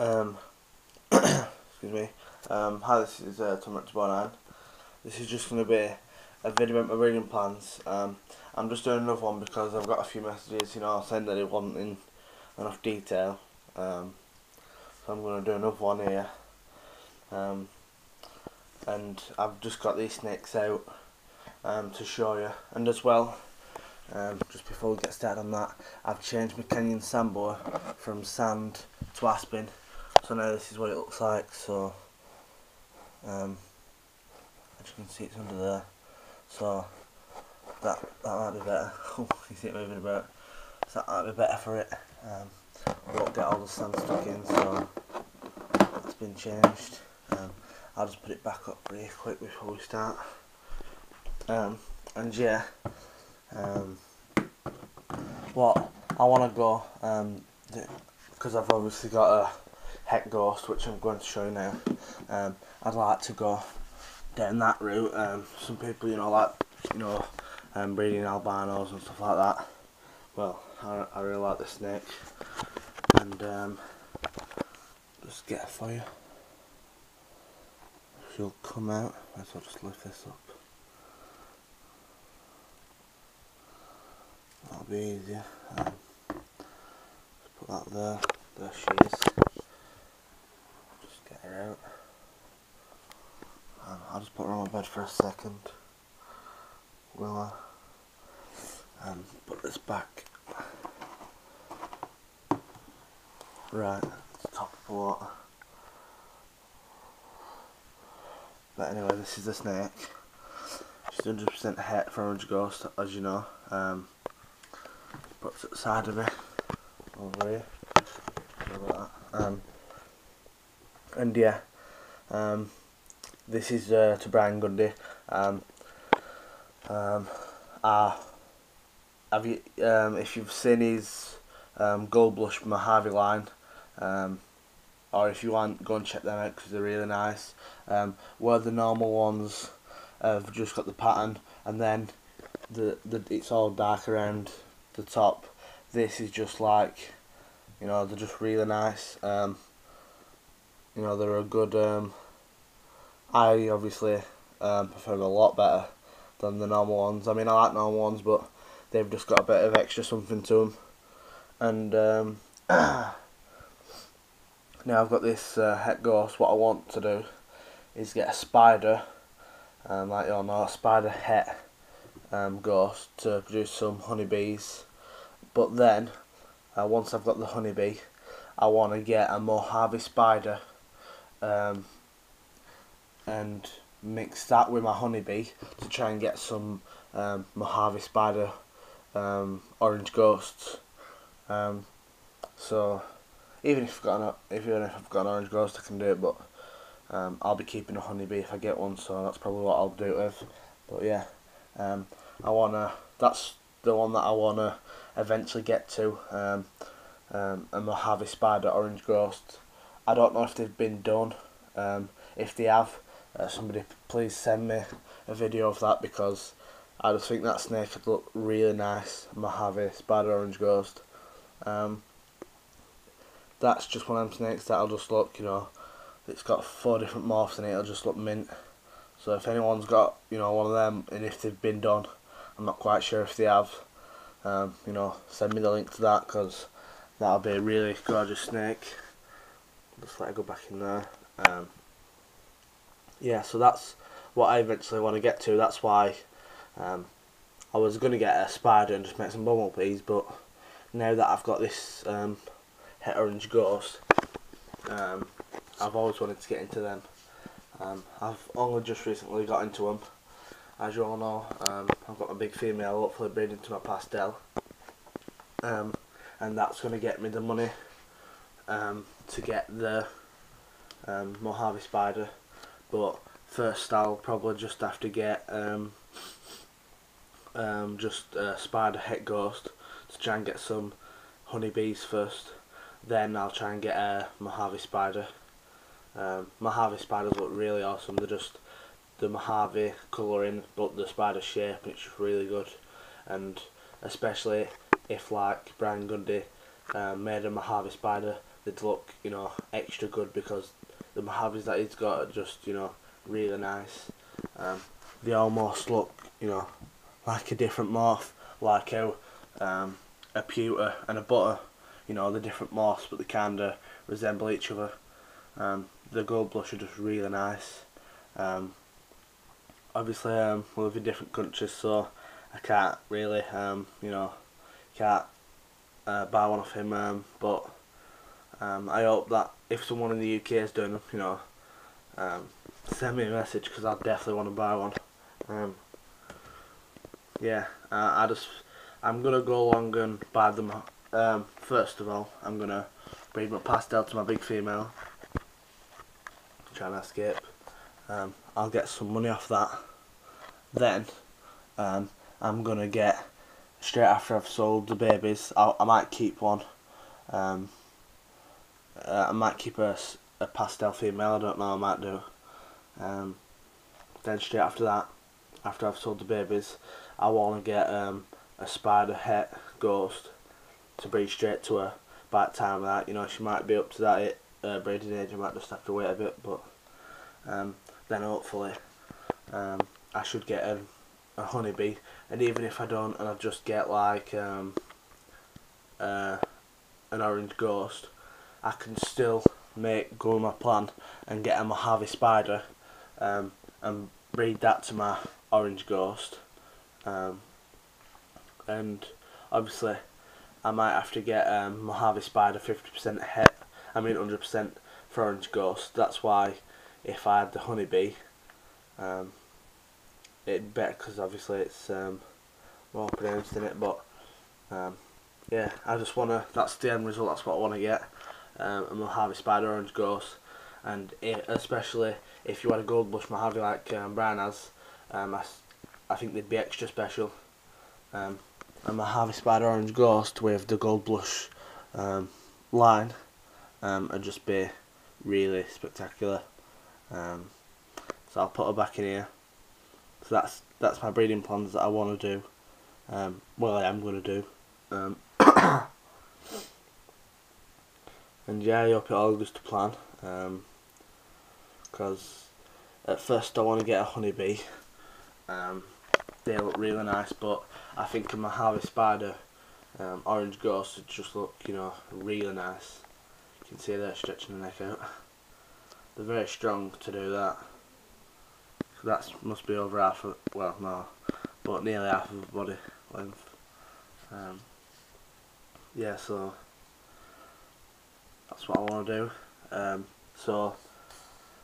Um, excuse me. Um, hi, this is uh, Tom Bonan. This is just going to be a video about my reading plans. Um, I'm just doing another one because I've got a few messages, you know, saying that it wasn't in enough detail. Um, so I'm going to do another one here. Um, and I've just got these snakes out um, to show you. And as well, um, just before we get started on that, I've changed my Kenyan Sand Boa from sand to aspen so now this is what it looks like so um, as you can see it's under there. So that that might be better. Oh, you see it moving about. So that might be better for it. Um, won't get all the sand stuck in so it's been changed. Um, I'll just put it back up really quick before we start. Um, and yeah um, what I want to go because um, I've obviously got a Het Ghost, which I'm going to show you now. Um, I'd like to go down that route. Um, some people, you know, like, you know, um, breeding albinos and stuff like that. Well, I, I really like the snake. And, um, just get for you. She'll come out. Might as well just lift this up. That'll be easier. Um, put that there. There she is out. Um, I'll just put her on my bed for a second. Will I? Um, put this back. Right, top of the water. But anyway, this is the snake. She's 100% het for Orange Ghost, as you know. Um, put it side of me. Over here. Um, and yeah um, this is uh, to Brian Gundy. Um, um, uh, have you um, if you've seen his um, Gold Blush Mojave line um, or if you want go and check them out because they're really nice. Um, where the normal ones have just got the pattern and then the, the it's all dark around the top. This is just like you know they're just really nice. Um, you know they're a good um, I obviously um, prefer them a lot better than the normal ones. I mean I like normal ones but they've just got a bit of extra something to them and um, now I've got this uh, Het Ghost. What I want to do is get a spider um, like you all know a spider het um, ghost to produce some honeybees. But then uh, once I've got the honeybee I want to get a Mojave spider um, and mix that with my honeybee to try and get some um, Mojave Spider um, Orange Ghosts. Um, so even if I've got an, even if I've got an Orange Ghost, I can do it. But um, I'll be keeping a honeybee if I get one, so that's probably what I'll do it with. But yeah, um, I wanna. That's the one that I wanna eventually get to. Um, um, a Mojave Spider Orange Ghost. I don't know if they've been done. Um, if they have, uh, somebody please send me a video of that because I just think that snake would look really nice. Mojave Spider Orange Ghost. Um, that's just one of them snakes that'll just look, you know, it's got four different morphs in it, it'll just look mint. So if anyone's got, you know, one of them, and if they've been done, I'm not quite sure if they have, um, you know, send me the link to that because that'll be a really gorgeous snake just let it go back in there. Um, yeah so that's what I eventually want to get to. That's why um, I was going to get a spider and just make some bumblebees but now that I've got this um, het orange ghost um, I've always wanted to get into them. Um, I've only just recently got into them as you all know. Um, I've got a big female hopefully breeding to my pastel. Um, and that's going to get me the money um, to get the um, Mojave spider. But first I'll probably just have to get um, um, just a spider het ghost to try and get some honeybees first. Then I'll try and get a Mojave spider. Um, Mojave spiders look really awesome. They're just the Mojave colouring but the spider shape it's really good. And especially if like Brian Gundy um, made a Mojave spider they'd look you know extra good because the Mojaves that he's got are just you know really nice. Um, they almost look you know like a different morph, like how um, a pewter and a butter, you know, the different morphs, but they kind of resemble each other. Um, the gold blush are just really nice. Um, obviously, um, we live in different countries, so I can't really, um, you know, can't uh, buy one off him. Um, but um, I hope that if someone in the UK is doing them, you know, um, send me a message because I definitely want to buy one. Um, yeah, uh, I just I'm gonna go along and buy them. Um, first of all, I'm gonna bring my pastel to my big female. Trying to escape. Um, I'll get some money off that. Then, um, I'm gonna get straight after I've sold the babies. I'll, i might keep one. Um, uh, I might keep a, a pastel female. I don't know. I might do. Um, then straight after that, after I've sold the babies, I want to get um, a spider het ghost to breed straight to her by the time that. You know, she might be up to that uh, breeding age. I might just have to wait a bit, but um, then hopefully um, I should get a, a honeybee. And even if I don't, and I just get like um, uh, an orange ghost, I can still make go my plan and get a Mojave spider um, and breed that to my orange ghost. Um, and obviously I might have to get um, Mojave Spider 50% het I mean 100% for Orange Ghost. That's why if I had the honeybee, um, it'd better because obviously it's um, more pronounced in it. But um, yeah, I just wanna. That's the end result. That's what I want to get. Um, a Mojave Spider Orange Ghost, and it, especially if you had a Gold Blush Mojave like um, Brian has, um, I, I think they'd be extra special. Um, and Mojave Spider Orange Ghost with the Gold Blush um, line um, and just be really spectacular. Um, so I'll put her back in here. So that's that's my breeding plans that I want to do. Um, well, I am going to do. Um, and yeah, I hope it all goes to plan. Because um, at first I want to get a honeybee. Um, they look really nice, but I think in Mojave Spider um, Orange Ghost would just look, you know, really nice. You can see they're stretching the neck out. They're very strong to do that. So that must be over half of, well, no, but nearly half of the body length. Um, yeah, so that's what I want to do. Um, so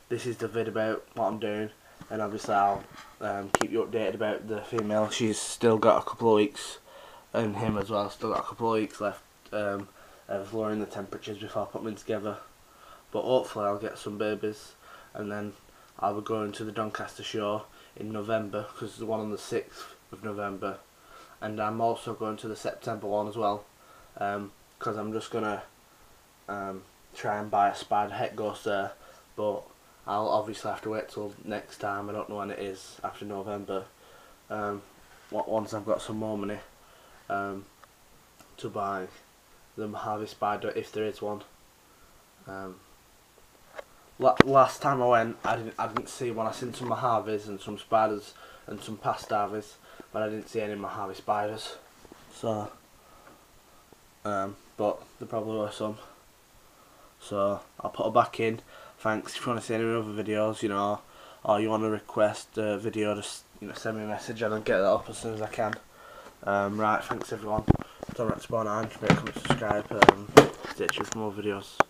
this is the vid about what I'm doing and obviously I'll um, keep you updated about the female. She's still got a couple of weeks, and him as well, still got a couple of weeks left um, of lowering the temperatures before I put them together. But hopefully I'll get some babies, and then I'll be going to the Doncaster show in November, because it's the one on the 6th of November, and I'm also going to the September one as well, because um, I'm just going to um, try and buy a spider het ghost there, but I'll obviously have to wait till next time. I don't know when it is after November. Um, once I've got some more money um, to buy the Mojave Spider if there is one. Um, last time I went, I didn't I didn't see one. I seen some Mojaves and some spiders and some pastaves, but I didn't see any Mojave spiders. So, um, but there probably were some. So I'll put her back in thanks. If you want to see any other videos, you know, or you want to request a video, just you know, send me a message and I'll get that up as soon as I can. Um, right, thanks everyone. Don't forget to spawn on, comment, subscribe, um, stay tuned for more videos.